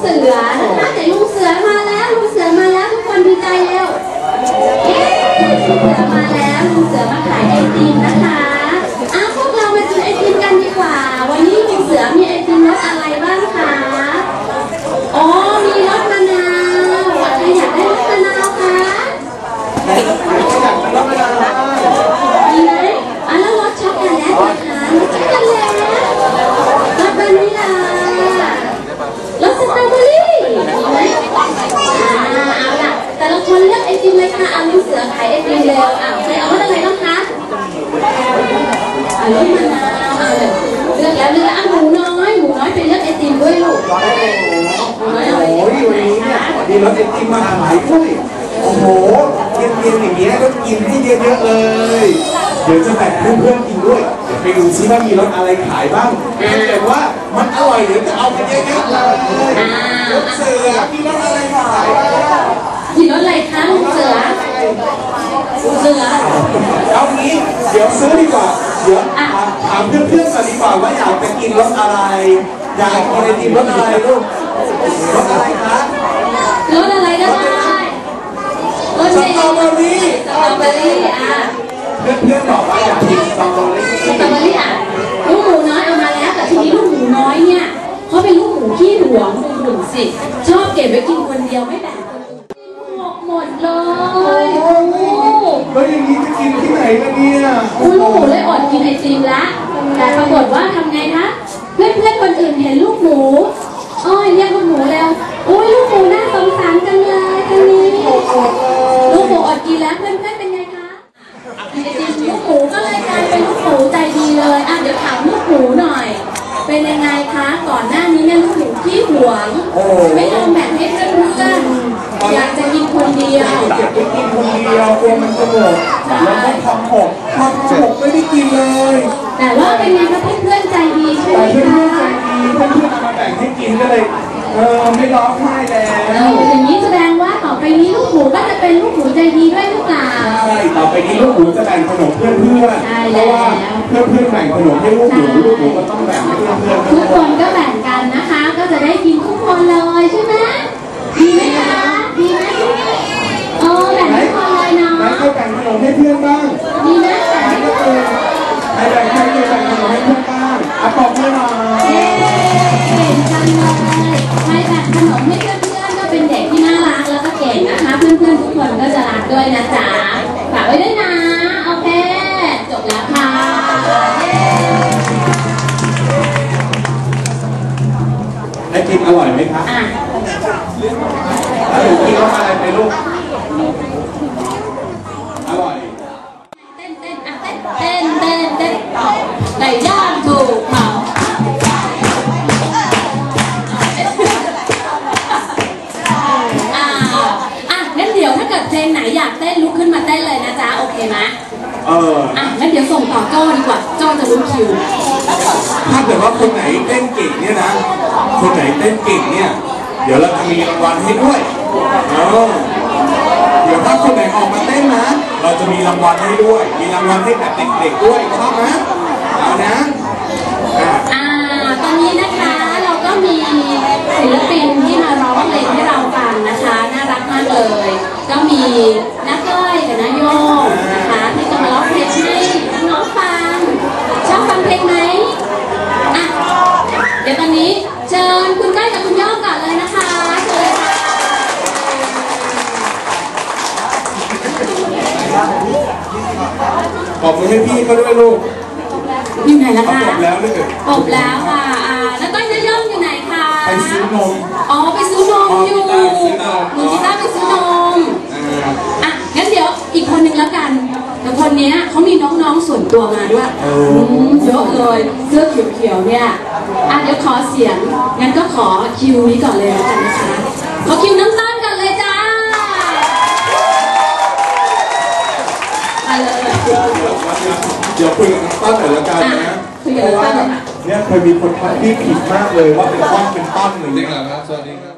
เสือน่าจะลุงเสือมาแล้วลุงเสือมาแล้วทุกคนดีใจแล้วเสือมาแล้วลุงเสือมาขายไอติมนะคะอ้าพวกเรามาชิมไอติมกันดีกว่า วันนี้ลุงเสือมีไอติมรสอะไรบ้างคะอ๋อมีรสมะนาวใครอยากได้รสมะนาวคะมีไหมอะแล้วรสช็อกโกแลตนะคะ คะมีรถไอติมมาขายด้วยโอ้โหเย็นๆอย่างเงี้ยก็กินให้เยอะๆเลย เดี๋ยวจะแบ่งเพื่อนๆกินด้วยเดี๋ยวไปดูซิว่ามีรถอะไรขายบ้างถ้าเกิดว่ามันอร่อยเดี๋ยวจะเอาไปเยอะๆเลยรถเสือมีรถอะไรขายบ้างมีรสอะไรคะลุงเสือเสือเอางี้เดี๋ยวซื้อดีกว่า เดี๋ยวถามเพื่อนๆก่อนดีกว่าว่าอยากจะกินรสอะไร อยากกินไอติมรสอะไรลูกรสอะไรคะรสอะไรก็ได้รสสเมตรอเบอรี่สตรอเบอรี่อะเพื่อนๆบอกว่าอยากกินสตรอเบอรี่สตรอเบอรี่อะลูกหมูน้อยเอามาแล้วแต่ทีนี้ลูกหมูน้อยเนี่ยเขาเป็นลูกหมูขี้หวงดูหนุ่มสิชอบเก็บไว้กินคนเดียวไม่แบ่งคนอื่นหกหมดเลยโอ้โห แล้วอย่างนี้จะกินที่ไหนล่ะเนี่ยคุณลูกหมูเลยอดกินไอติมละ แต่ปรากฏว่าทำไงคะ เพื่อนเพื่อนคนอื่นเห็นลูกหมูอ้อยเรียกลูกหมูแล้วโอ้ยลูกหมูน่าสงสารจังเลยทางนี้ ลูกหมูอดกินแล้วเพื่อนเพื่อนเป็นไงคะไอติมลูกหมูก็เลยกลายเป็นลูกหมูใจดีเลยอะเดี๋ยวถามลูกหมูหน่อย เป็นยังไงคะ ก่อนหน้านี้เนี่ยลูกหมูขี้หวง ไม่ยอมแบ่งให้เพื่อนๆอยากจะกินคนเดียวเก็บกิน คนเดียวกลัวมันจะหมดแล้วก็ทำหกทำหกไม่ได้กินเลยแต่ว่าเป็นไงคะเพื่อนๆใจดีใช่ไหมแต่เพื่อนๆใจดีเพื่อนๆเอามาแบ่งให้กินก็เลยเออไม่ร้องไห้แล้เอวอย่างนี้แสดงว่าต่อไปนี้ลูกหมูก็จะเป็นลูกหมูใจดีด้วยหรือเปล่าใช่ต่อไปนี้ลูกหมูจะแบ่งขนมเพื่อนเพื่อนเพราะว่าเพื่อนเพื่อนแบ่งขนมให้ลูกหมูลูกหมูก็ต้องแบ่งให้เพื่อนเพื่อนทุกคนก็แบ่งกันนะคะ ก็จะได้กินทุกคนเลยใช่ไหมดีไหมคะดีไหมเออแบ่งทุกคนเลยเนาะ นั้นก็แบ่งขน มให้เพื่อนบ้างดีไหมแบ่งให้ทุก็กคเอนอใครแบ่งใครแบ่งขนมให้เพื่อนบ้างอะปอกมือหน่อยเย้เก่งจังเลยใครแบ่งขนมให้เพื่อนๆก็เป็นเด็กที่น่ารักแล้วก็เก่งนะคะ เพื่อนๆทุกคนก็จะรักด้วยนะจ๊ะฝากไว้ด้วยนะโอเคจบแล้วค่ะเย้ไอติมอร่อยไหมครับอะแล้วหนูกินรสอะไรไปลูก ไหนอยากเต้นลุกขึ้นมาเต้นเลยนะจ๊ะโอเคไหมเออ อะงั้นเดี๋ยวส่งต่อโจ้ดีกว่าโจ้จะรู้คิว ถ้าเกิดว่าคนไหนเต้นเก่งเนี่ยนะ คนไหนเต้นเก่งเนี่ย เดี๋ยวเราจะมีรางวัลให้ด้วย เออ เดี๋ยวถ้าคนไหนออกมาเต้นนะ เราจะมีรางวัลให้ด้วย มีรางวัลให้แบบเด็กๆด้วยชอบไหมเอานะอะอ่าตอนนี้นะคะเราก็มีศิลปินที่มาร้องเพลงให้เราฟังนะคะ น่ารักมากเลย ก็มีน้าก้อยกับน้าโยงนะคะ ที่จะมาร้องเพลงให้น้องๆฟัง ชอบฟังเพลงไหมอะเดี๋ยวตอนนี้เชิญคุณก้อยกับคุณโย่งก่อนเลยนะคะเชิญเลยค่ะ ข อบคุณให้พี่เขาด้วยลูกอยู่ไหนล่ะเขาคะจบแล้วเลยจบแล้วค่ะอ่าแล้วก้อยน้าโย่งอยู่ไหนคะไปซื้อนม อ๋อไปซื้อนมอยู่อ๋อกีตาร์ไปซื้อนมหนูกีตาร์ไปซื้อนมอ่าอะงั้นเดี๋ยวอีกคนนึงแล้วกันแต่คนเนี้ยเขามีน้องๆส่วนตัวมาด้วยโอ้อืมเยอะเลยเสื้อเขียวๆเนี่ยอะเดี๋ยวขอเสียงงั้นก็ขอคิวนี้ก่อนเลยแล้วกันนะคะขอคิวน้ำตาลก่อนเลยจ้า มาเลย เดี๋ยวเดี๋ยวคุยกับน้องต้นหน่อยละกันนะอะคุยกับน้องต้นหน่อยค่ะ เนี่ยเคยมีคนทักพี่ผิดมากเลยว่าเป็นต้นเป็นต้นหนึ่งจริเนี่งยเหรอครับสวัสดีครับ